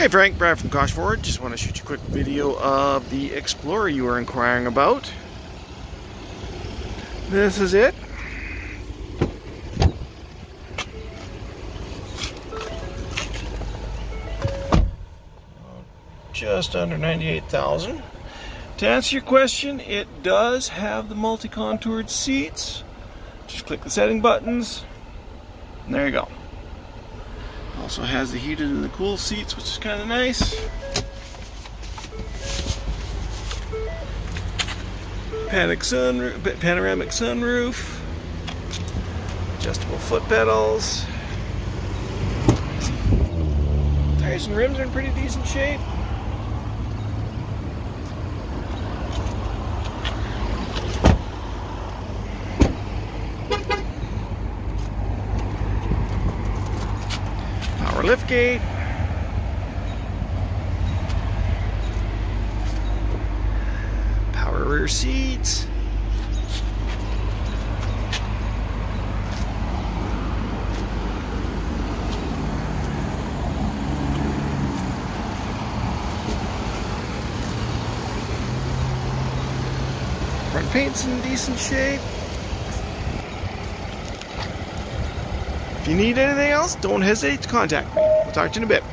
Hey Frank, Brad from Koch Ford. Just want to shoot you a quick video of the Explorer you were inquiring about. This is it. Just under 98,000. To answer your question, it does have the multi-contoured seats. Just click the setting buttons, and there you go. Also has the heated and the cool seats, which is kind of nice. Panic sunroof, panoramic sunroof, adjustable foot pedals. Tires and rims are in pretty decent shape. Power lift gate. Power rear seats. Front paint's in decent shape. If you need anything else, don't hesitate to contact me. We'll talk to you in a bit.